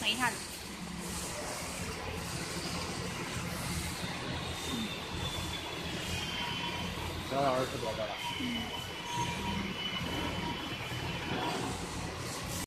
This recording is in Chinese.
等一下子。老师吃多少了？嗯。